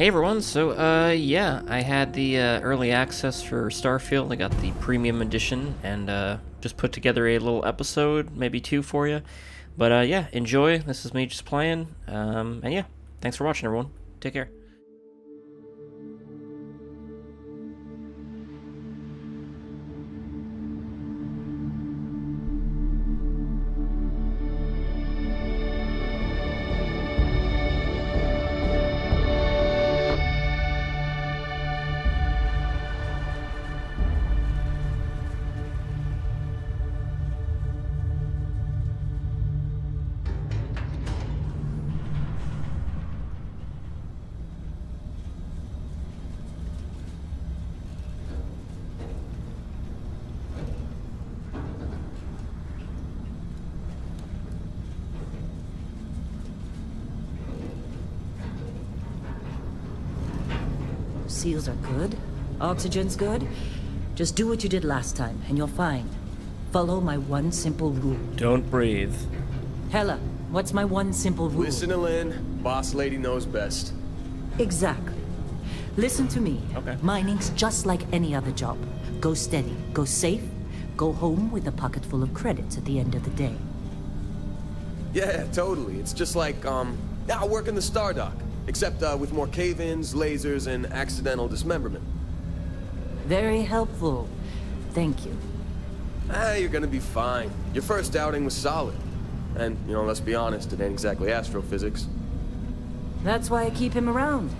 Hey everyone, so uh yeah, I had the uh, early access for Starfield. I got the premium edition and uh just put together a little episode, maybe two for you. But uh yeah, enjoy. This is me just playing. Um and yeah, thanks for watching everyone. Take care. Seals are good. Oxygen's good. Just do what you did last time, and you're fine. Follow my one simple rule. Don't breathe. Heller, what's my one simple rule? Listen to Lin. Boss lady knows best. Exactly. Listen to me. Okay. Mining's just like any other job. Go steady, go safe, go home with a pocket full of credits at the end of the day. Yeah, totally. It's just like, um, now I work in the Star Dock. Except, uh, with more cave-ins, lasers, and accidental dismemberment. Very helpful. Thank you. Ah, you're gonna be fine. Your first outing was solid. And, you know, let's be honest, it ain't exactly astrophysics. That's why I keep him around.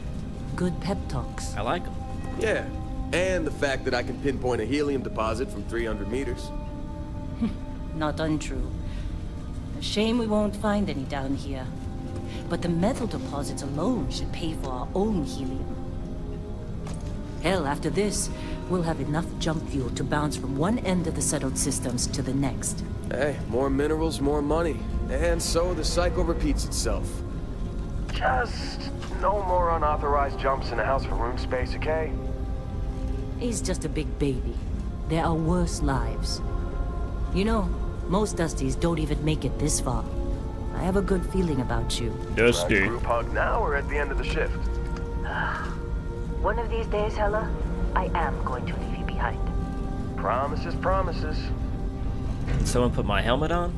Good pep talks. I like 'em. Yeah, and the fact that I can pinpoint a helium deposit from 300 meters. Not untrue. A shame we won't find any down here. But the metal deposits alone should pay for our own helium. Hell, after this, we'll have enough jump fuel to bounce from one end of the settled systems to the next. Hey, more minerals, more money. And so the cycle repeats itself. Just no more unauthorized jumps in the house for room space, okay? He's just a big baby. There are worse lives. You know, most Dusties don't even make it this far. I have a good feeling about you. Dusty. Group hug now or at the end of the shift? One of these days, Heller, I am going to leave you behind. Promises, promises. Did someone put my helmet on?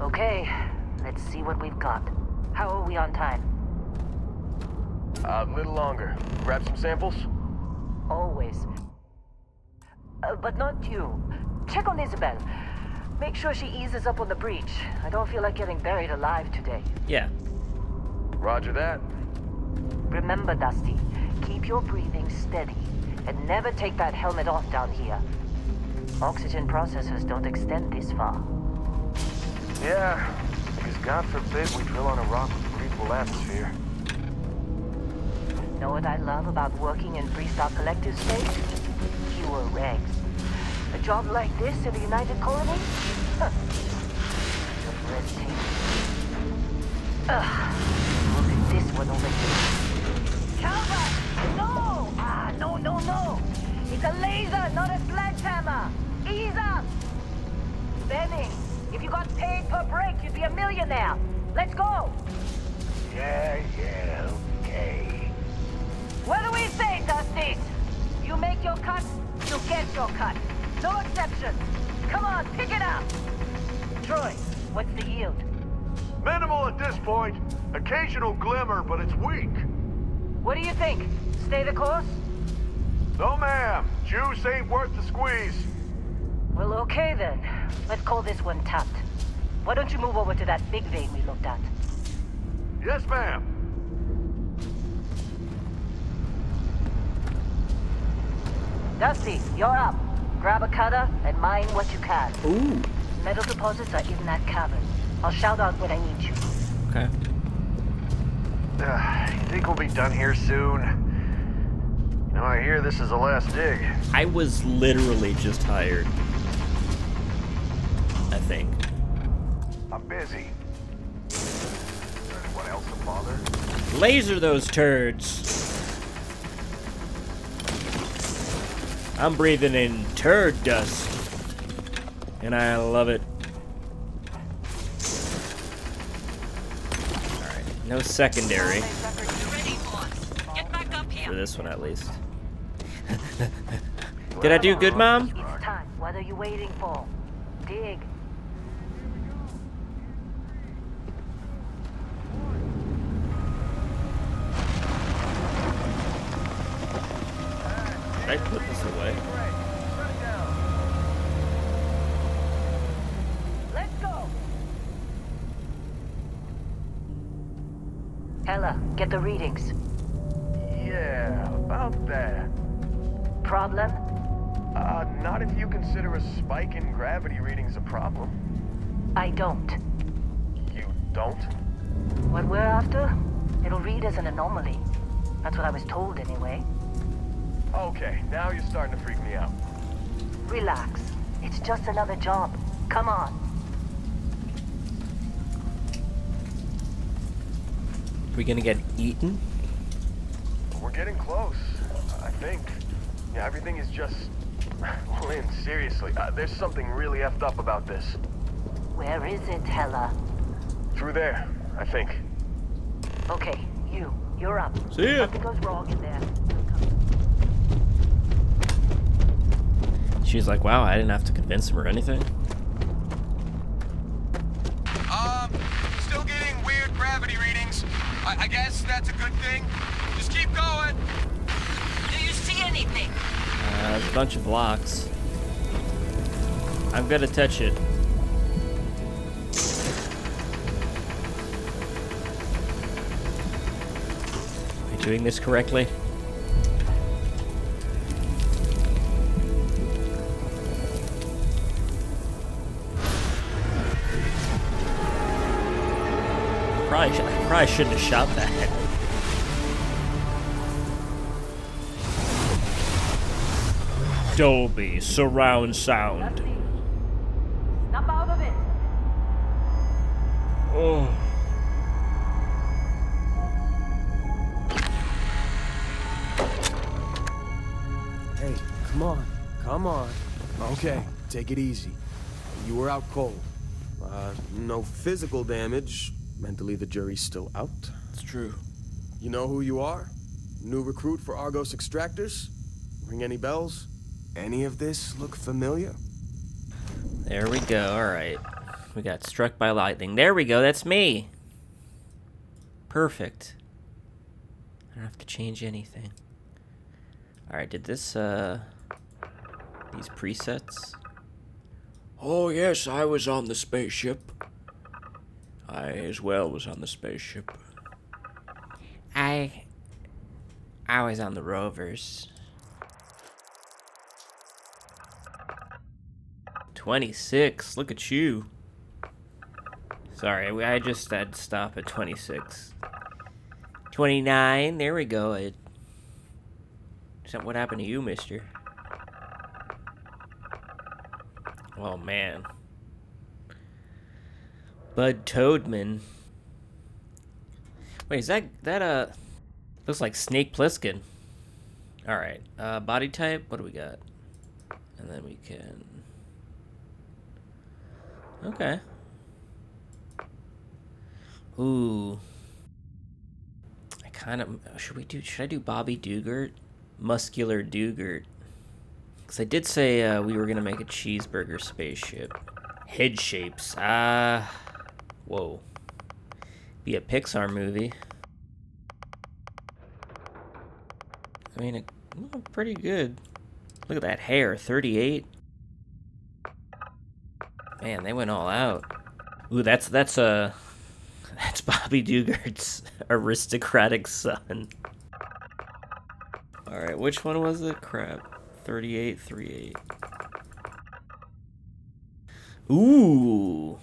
Okay, let's see what we've got. How are we on time? A little longer. Grab some samples? Always. Uh, but not you. Check on Isabel. Make sure she eases up on the breach. I don't feel like getting buried alive today. Yeah. Roger that. Remember, Dusty, keep your breathing steady and never take that helmet off down here. Oxygen processors don't extend this far. Yeah, because God forbid we drill on a rock with breathable atmosphere. Know what I love about working in Freestar Collective space? Fewer regs. A job like this in the United Colony? Huh. Breathtaking. Ugh. Look at this one over here. Calvert! No! Ah, no, no, no! It's a laser, not a sledgehammer! Ease up! Benning, if you got paid per break, you'd be a millionaire. Let's go! Yeah, yeah. What do we say, Dusty? You make your cut, you get your cut. No exceptions. Come on, pick it up. Troy, what's the yield? Minimal at this point. Occasional glimmer, but it's weak. What do you think? Stay the course? No, ma'am. Juice ain't worth the squeeze. Well, okay then. Let's call this one tapped. Why don't you move over to that big vein we looked at? Yes, ma'am. Dusty, you're up. Grab a cutter and mine what you can. Ooh. Metal deposits are in that cavern. I'll shout out when I need you. Okay. Uh, you think we'll be done here soon? You know, I hear this is the last dig. I was literally just hired. I think. I'm busy. Is there anyone else to bother? Laser those turds. I'm breathing in turd dust. And I love it. Alright, no secondary. For this one, at least. Did I do good, Mom? It's time. What are you waiting for? Dig. Ella, get the readings. Yeah, about that. Problem? Uh, not if you consider a spike in gravity readings a problem. I don't. You don't? What we're after, it'll read as an anomaly. That's what I was told anyway. Okay, now you're starting to freak me out. Relax. It's just another job. Come on. We gonna get eaten? We're getting close, I think. Yeah, everything is just... Lin, seriously, uh, there's something really effed up about this. Where is it, Heller? Through there, I think. Okay, you. You're up. See ya. Something goes wrong in there. She's like, wow, I didn't have to convince him or anything. I, I guess that's a good thing. Just keep going. Do you see anything? Uh, there's a bunch of blocks. I'm gonna touch it. Am I doing this correctly? Probably, I shouldn't have shot that. Dolby surround sound. Snap out of it. Oh. Hey, come on. Come on. Okay, take it easy. You were out cold. Uh, no physical damage. Mentally, the jury's still out. It's true. You know who you are? New recruit for Argos Extractors? Ring any bells? Any of this look familiar? There we go. All right. We got struck by lightning. There we go. That's me. Perfect. I don't have to change anything. All right. Did this, uh, these presets? Oh, yes, I was on the spaceship. I as well was on the spaceship. I, I was on the rovers. 26. Look at you. Sorry, I just had to stop at 26. 29. There we go. It, so what happened to you, mister? Oh, man. Bud Toadman. Wait, is that, that, uh, looks like Snake Plissken. Alright, uh, body type, what do we got? And then we can... Okay. Ooh. I kind of should we do? Should I do Bobby Dugert? Muscular Dugert. Because I did say uh, we were gonna make a cheeseburger spaceship. Head shapes. Ah. Whoa. Be a Pixar movie. I mean, it, well, pretty good. Look at that hair. 38. Man, they went all out. Ooh, that's that's uh that's Bobby Dugert's aristocratic son. All right, which one was it? Crap. 38 38. Ooh.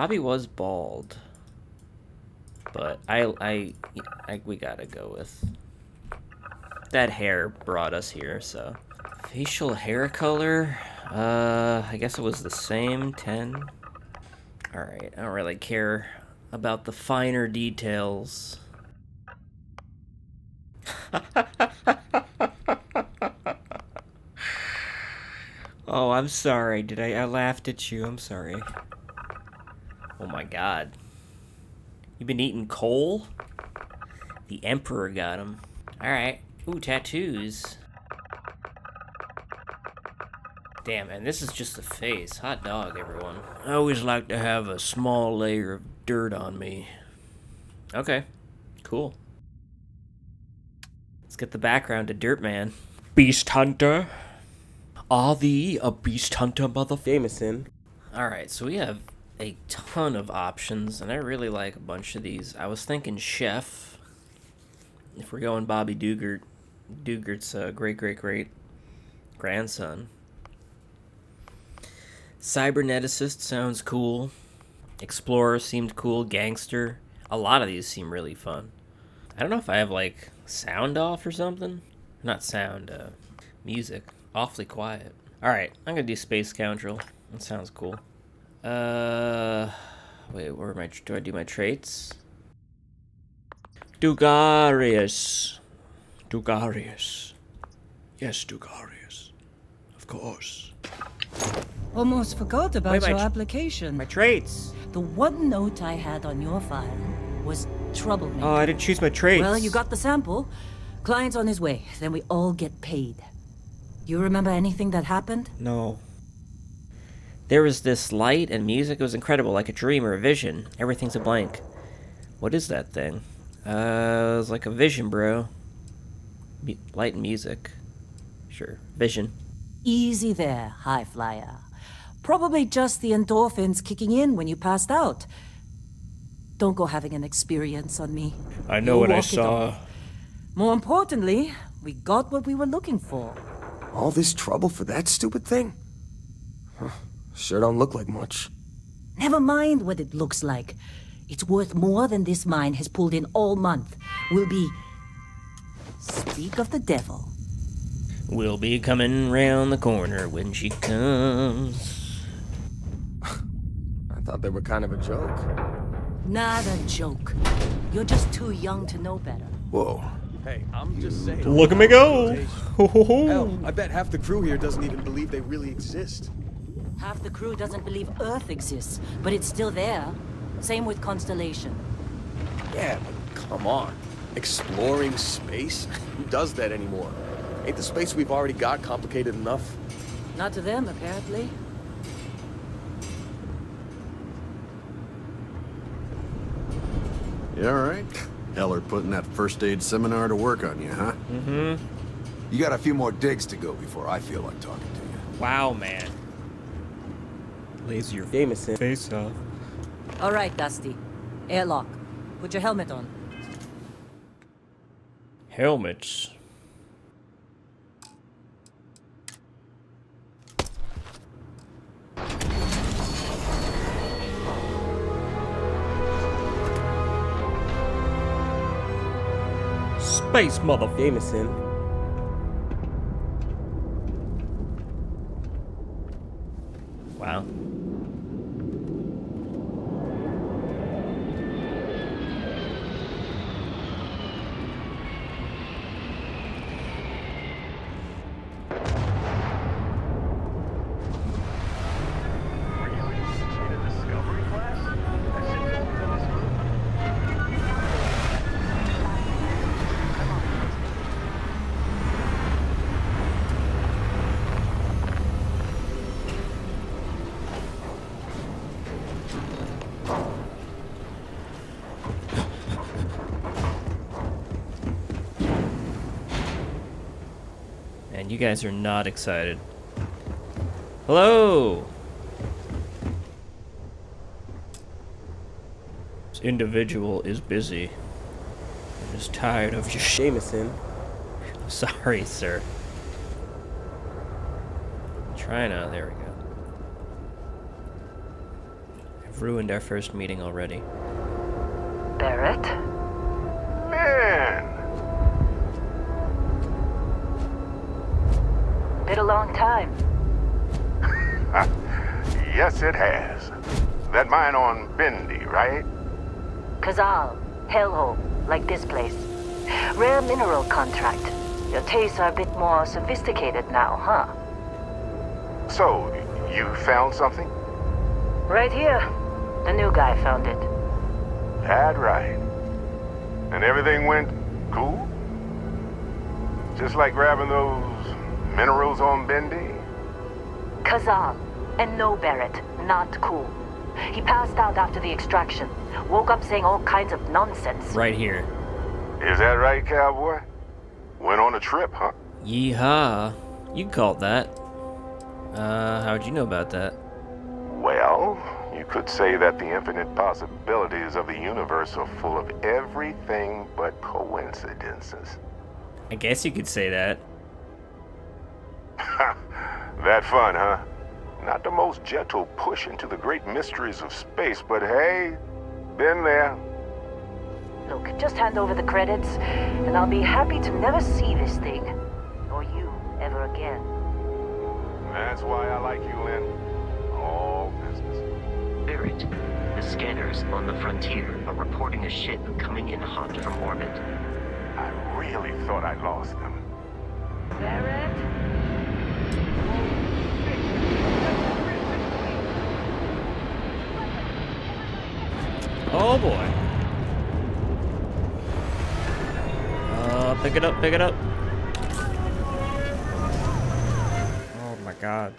Bobby was bald. But I I I we got to go with that hair brought us here, so facial hair color uh, I guess it was the same, 10. Alright, I don't really care about the finer details. Oh, I'm sorry. Did I? I laughed at you. I'm sorry. Oh my god. You've been eating coal? The Emperor got him. Alright. Ooh, tattoos. Damn, man, this is just the face. Hot dog, everyone. I always like to have a small layer of dirt on me. Okay. Cool. Let's get the background to Dirt Man. Beast Hunter. Are thee a beast hunter, mother? Jameson. Alright, so we have a ton of options, and I really like a bunch of these. I was thinking chef. If we're going Bobby Dugert, Dugert's uh, great, great, great grandson. Cyberneticist sounds cool. Explorer seemed cool. Gangster. A lot of these seem really fun. I don't know if I have like sound off or something. Not sound, uh, music. Awfully quiet. Alright, I'm gonna do Space Scoundrel. That sounds cool. Uh, wait, where am I? Do I do my traits? Duggarius. Duggarius. Yes, Duggarius. Of course. Almost forgot about Wait, your tr- application. My traits. The one note I had on your file was troublemaker. Oh, I didn't choose my traits. well, you got the sample. Client's on his way. Then we all get paid. You remember anything that happened? No. There was this light and music. It was incredible, like a dream or a vision. Everything's a blank. What is that thing? Uh, it was like a vision, bro. Mu- light and music. Sure. Vision. Easy there, high flyer. Probably just the endorphins kicking in when you passed out. Don't go having an experience on me. I know You what I saw. More importantly, we got what we were looking for. All this trouble for that stupid thing? Huh, Sure don't look like much. Never mind what it looks like. It's worth more than this mine has pulled in all month. We'll be. Speak of the devil. We'll be coming round the corner when she comes. I thought they were kind of a joke. Not a joke. You're just too young to know better. Whoa. Hey, I'm just saying. Look at me go! Hell, I bet half the crew here doesn't even believe they really exist. Half the crew doesn't believe Earth exists, but it's still there. Same with Constellation. Yeah, but come on. Exploring space? Who does that anymore? Ain't the space we've already got complicated enough? Not to them, apparently. You all right? Heller putting that first aid seminar to work on you, huh? Mm-hmm. You got a few more digs to go before I feel like talking to you. Wow, man. Laser your Jameson. face off. All right, Dusty. Airlock. Put your helmet on. Helmets. Space mother. Jameson. You guys are not excited. Hello! This individual is busy. I'm just tired of your shit. Jameson. I'm sorry, sir. Trying to. There we go. I've ruined our first meeting already. Barrett? Long time. Yes, it has. That mine on Bendy, right? Kazal, hellhole, like this place. Rare mineral contract. Your tastes are a bit more sophisticated now, huh? So, you found something? Right here. The new guy found it. That right. And everything went cool? Just like grabbing those minerals on Bendy? Kazal. And no Barrett. Not cool. He passed out after the extraction. Woke up saying all kinds of nonsense. Right here. Is that right, cowboy? Went on a trip, huh? Yeehaw. You called that. Uh, how'd you know about that? Well, you could say that the infinite possibilities of the universe are full of everything but coincidences. I guess you could say that. That fun, huh? Not the most gentle push into the great mysteries of space, but hey, been there. Look, just hand over the credits, and I'll be happy to never see this thing. Or you ever again. That's why I like you, Lin. All business. Barrett, the scanners on the frontier are reporting a ship coming in hot from orbit. I really thought I'd lost them. Barrett? Oh boy. Uh, pick it up, pick it up. Oh my god.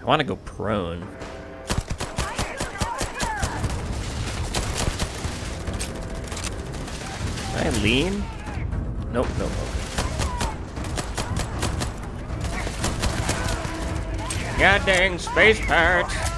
I want to go prone. I lean? Nope, nope. God dang space pirates!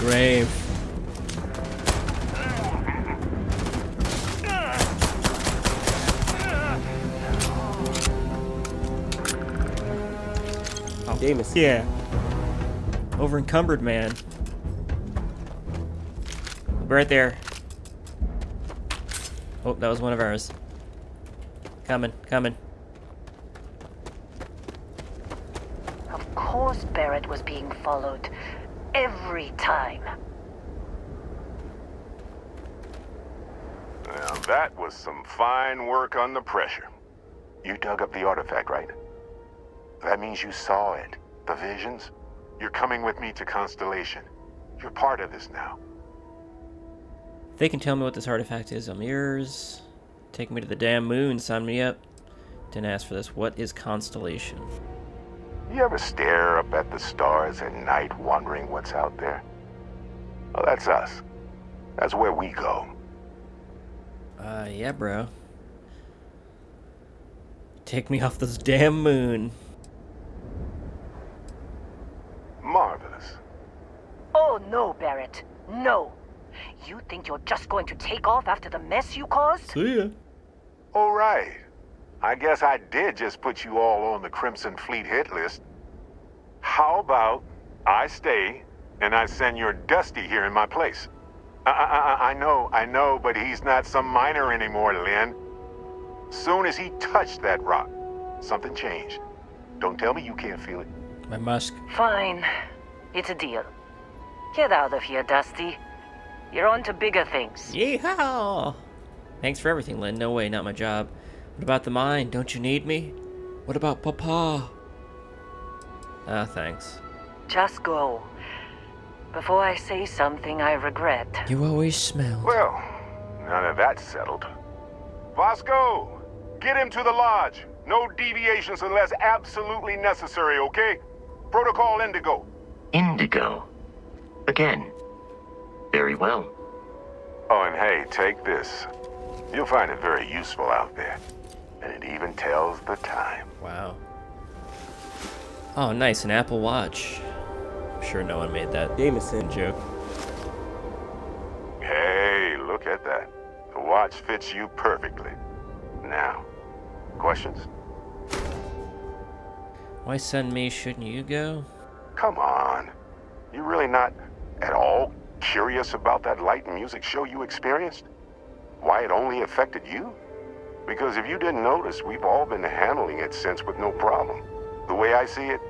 Grave. Oh, Jameson. Yeah. Over encumbered, man. Right there. Oh, that was one of ours. Coming, coming. Of course Barrett was being followed. Every time. Now, that was some fine work under pressure. You dug up the artifact, right? That means you saw it. The visions? You're coming with me to Constellation. You're part of this now. They can tell me what this artifact is, I'm yours. Take me to the damn moon, sign me up. Didn't ask for this. What is Constellation? You ever stare up at the stars at night wondering what's out there? Well, that's us. That's where we go. Uh, yeah, bro. Take me off this damn moon. Marvelous. Oh no, Barrett. No. You think you're just going to take off after the mess you caused? See ya. All right. I guess I did just put you all on the Crimson Fleet hit list. How about I stay and I send your Dusty here in my place? I, I, I, I know, I know, but he's not some miner anymore, Lin. Soon as he touched that rock, something changed. Don't tell me you can't feel it. My musk. Fine. It's a deal. Get out of here, Dusty. You're on to bigger things. Yeehaw! Thanks for everything, Lin. No way, not my job. What about the mine? Don't you need me? What about Papa? Ah, thanks. Just go. Before I say something I regret. You always smell. Well, none of that's settled. Vasco, get him to the lodge. No deviations unless absolutely necessary, okay? Protocol Indigo. Indigo. Again. Very well. Oh, and hey, take this. You'll find it very useful out there. And it even tells the time. Wow. Oh, nice, an Apple Watch. I'm sure no one made that Jameson. joke. Hey, look at that. The watch fits you perfectly. Now, Questions? Why send me? Shouldn't you go? Come on. You really not at all curious about that light and music show you experienced? Why it only affected you? Because if you didn't notice, we've all been handling it since with no problem. The way I see it,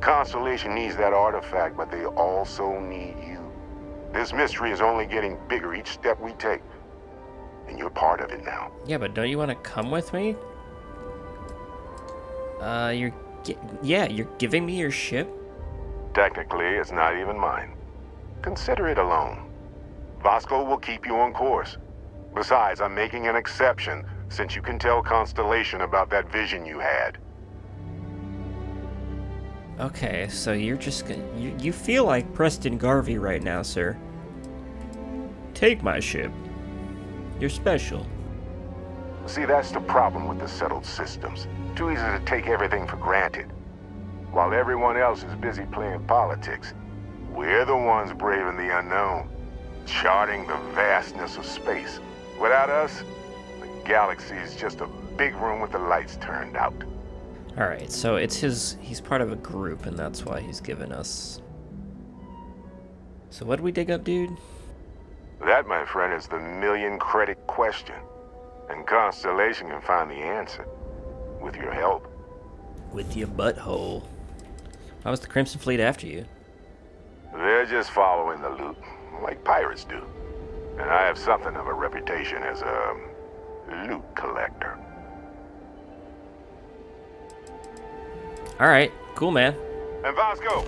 Constellation needs that artifact, but they also need you. This mystery is only getting bigger each step we take. And you're part of it now. Yeah, but don't you want to come with me? Uh, you're... Yeah, you're giving me your ship? Technically, it's not even mine. Consider it a loan. Vasco will keep you on course. Besides, I'm making an exception since you can tell Constellation about that vision you had. Okay, so you're just gonna... You, you feel like Preston Garvey right now, sir. Take my ship. You're special. See, that's the problem with the settled systems. Too easy to take everything for granted. While everyone else is busy playing politics, we're the ones braving the unknown, charting the vastness of space. Without us, galaxy is just a big room with the lights turned out. Alright, so it's his... He's part of a group, and that's why he's given us... So what do we dig up, dude? That, my friend, is the million credit question. And Constellation can find the answer. With your help. With your butthole. Why was the Crimson Fleet after you? They're just following the loot, like pirates do. And I have something of a reputation as a loot collector. Alright, cool, man. And Vasco,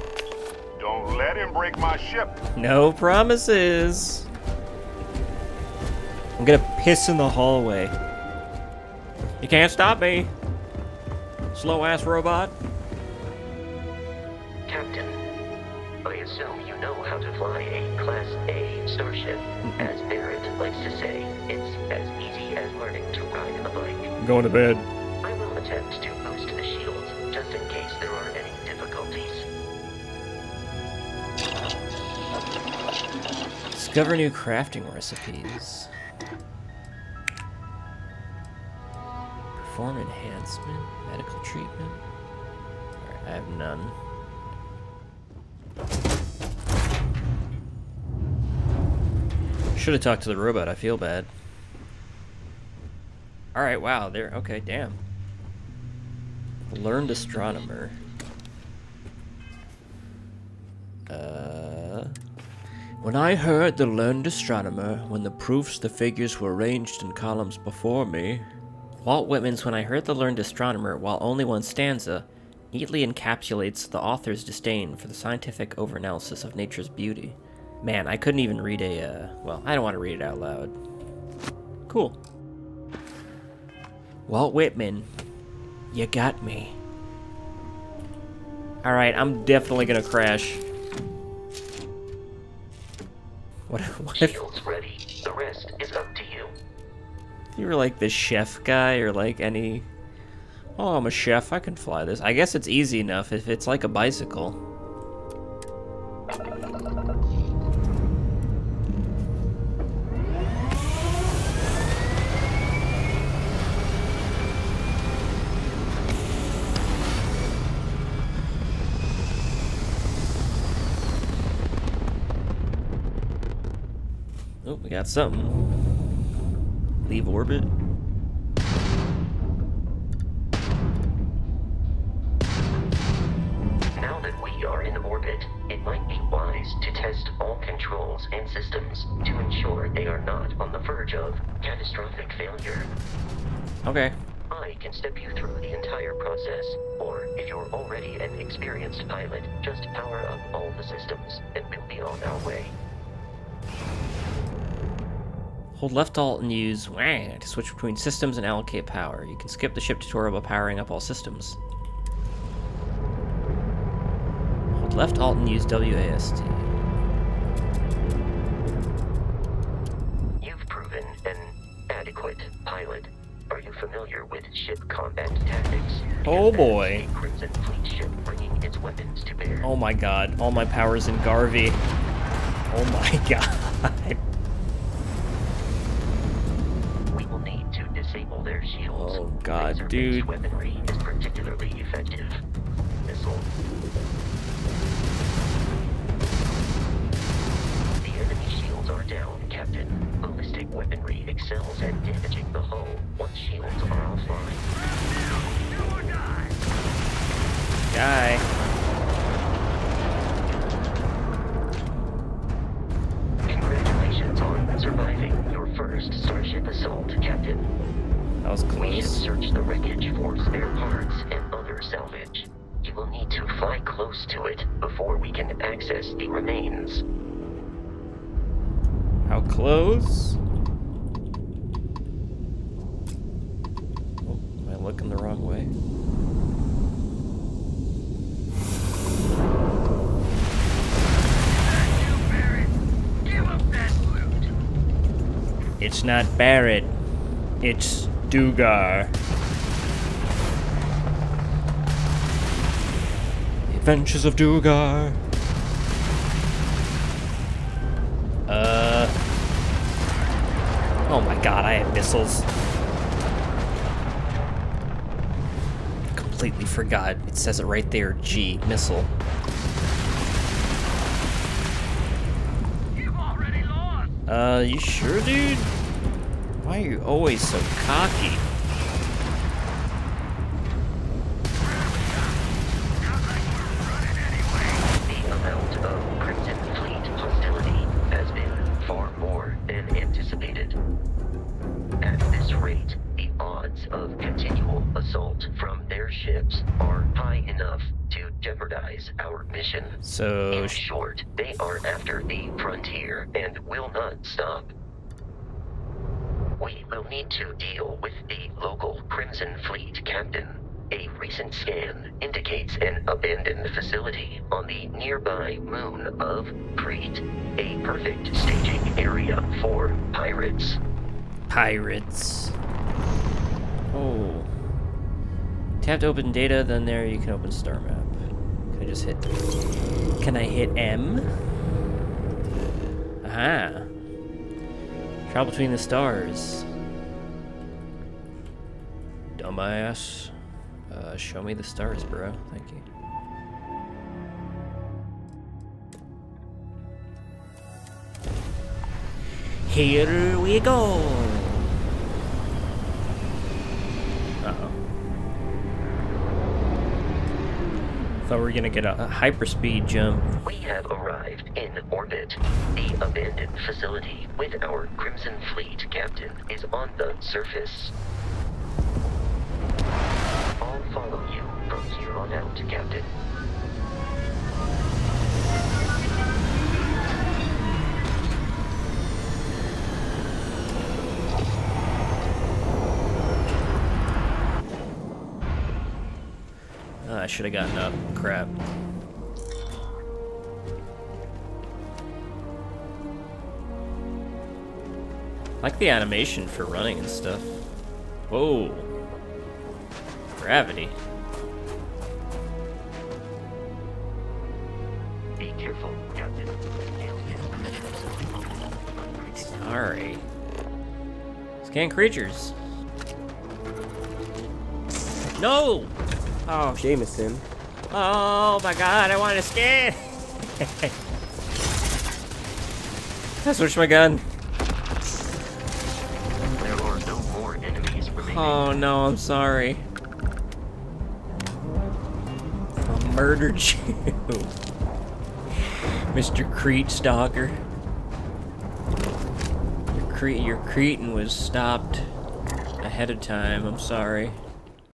don't let him break my ship. No promises. I'm gonna piss in the hallway. You can't stop me. Slow ass robot. Captain, I assume you know how to fly a Class A starship. Mm-hmm. As Barrett likes to say, it's as easy as I'm going to bed. I will attempt to boost the shields, just in case there are any difficulties. Discover new crafting recipes. Perform enhancement, medical treatment. Alright, I have none. Should have talked to the robot, I feel bad. Alright, wow, there, okay, damn. Learned astronomer. Uh... When I heard the learned astronomer, when the proofs, the figures were arranged in columns before me. Walt Whitman's When I Heard the Learned Astronomer, while only one stanza, neatly encapsulates the author's disdain for the scientific overanalysis of nature's beauty. Man, I couldn't even read a, uh, well, I don't want to read it out loud. Cool. Walt Whitman, you got me. Alright, I'm definitely gonna crash. What, what if Shields ready. The rest is up to you. you were like the chef guy or like any... Oh, I'm a chef, I can fly this. I guess it's easy enough if it's like a bicycle. Oh, we got something. Leave orbit. Now that we are in orbit, it might be wise to test all controls and systems to ensure they are not on the verge of catastrophic failure. Okay. I can step you through the entire process, or if you're already an experienced pilot, just power up all the systems and we'll be on our way. Hold left alt and use WAH to switch between systems and allocate power. You can skip the ship tutorial by powering up all systems. Hold left alt and use WASD. You've proven an adequate pilot. Are you familiar with ship combat tactics? Oh Because boy. Crimson Fleet ship bringing its weapons to bear. Oh my god, all my power's in Garvey. Oh my god. God, dude. weaponry is particularly effective. Missile. The enemy shields are down, Captain. Ballistic weaponry excels at damaging the hull once shields are offline. Guy. Congratulations on surviving your first Starship assault, Captain. That was We close. search the wreckage for spare parts and other salvage. You will need to fly close to it before we can access the remains. How close? Oh, am I looking the wrong way? It's not Barrett. It's Dugar. The Adventures of Dugar. Uh. Oh my god, I have missiles. Completely forgot. It says it right there G, missile. Uh, you sure, dude? Why are you always so cocky? The amount of Crimson Fleet hostility has been far more than anticipated. At this rate, the odds of continual assault from their ships are high enough to jeopardize our mission. So, In short, they are after the frontier and will not stop. We will need to deal with the local Crimson Fleet captain. A recent scan indicates an abandoned facility on the nearby moon of Kreet, a perfect staging area for pirates. pirates. Oh. Tap to open data, then there you can open star map. Can I just hit... Can I hit M? Aha. Travel between the stars. Dumbass. Uh, show me the stars, bro. Thank you. Here we go. Uh-oh. Thought we were gonna get a, a hyperspeed jump. We have arrived in orbit. The abandoned facility with our Crimson Fleet captain is on the surface. I'll follow you from here on out, Captain. Oh, I should have gotten up. Crap. Like the animation for running and stuff. Whoa. Gravity. Be careful, Captain. Alright. Scan creatures. No! Oh, sh- Jameson. oh my god, I want to scan! I switched my gun. Oh no, I'm sorry. I murdered you. Mr. Kreet Stalker. Your, cre your cretin was stopped ahead of time, I'm sorry.